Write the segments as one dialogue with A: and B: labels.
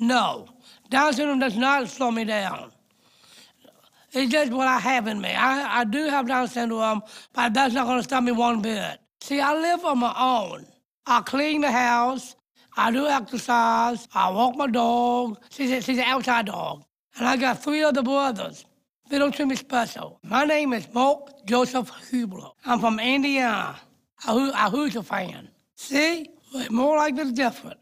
A: No, Down syndrome does not slow me down. It's just what I have in me. I, I do have Down syndrome, but that's not going to stop me one bit. See, I live on my own. I clean the house. I do exercise. I walk my dog. She's, a, she's an outside dog. And I got three other brothers. They don't treat me special. My name is Mark Joseph Hubler. I'm from Indiana. I who a Hoosier fan. See? We're more like this different.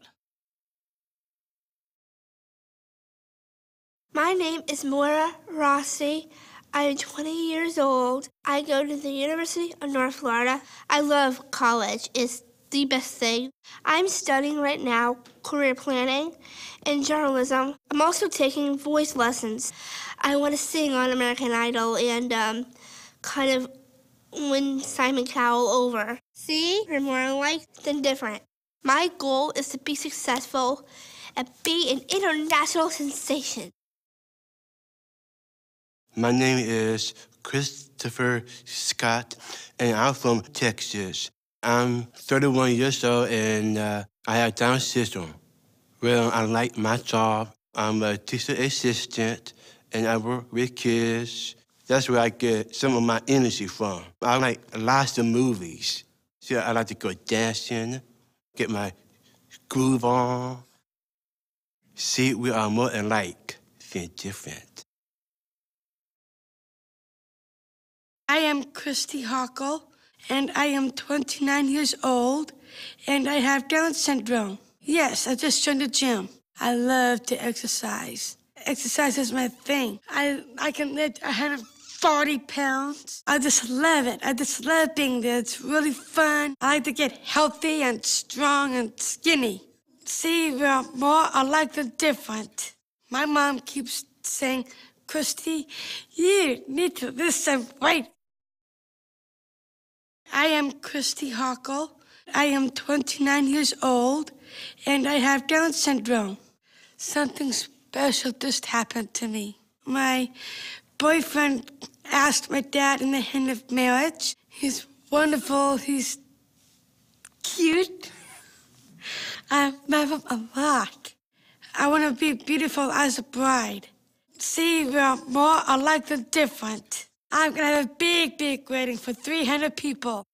B: My name is Moira Rossi. I'm 20 years old. I go to the University of North Florida. I love college. It's the best thing. I'm studying right now career planning and journalism. I'm also taking voice lessons. I want to sing on American Idol and um, kind of win Simon Cowell over. See, we're more alike than different. My goal is to be successful and be an international sensation.
C: My name is Christopher Scott, and I'm from Texas. I'm 31 years old, and uh, I have Down syndrome. Well, I like my job. I'm a teacher assistant, and I work with kids. That's where I get some of my energy from. I like lots of movies. So I like to go dancing, get my groove on. See, we are more alike than different.
D: I am Christy Hockle, and I am 29 years old, and I have Down syndrome. Yes, I just joined the gym. I love to exercise. Exercise is my thing. I, I can lift 140 pounds. I just love it. I just love being there. It's really fun. I like to get healthy and strong and skinny. See, we're more alike than different. My mom keeps saying, Christy, you need to lose some weight. I am Christy Hockle. I am 29 years old, and I have Down syndrome. Something special just happened to me. My boyfriend asked my dad in the hand of marriage. He's wonderful. He's cute. I love him a lot. I want to be beautiful as a bride. See, we're more alike than different. I'm gonna have a big, big wedding for 300 people.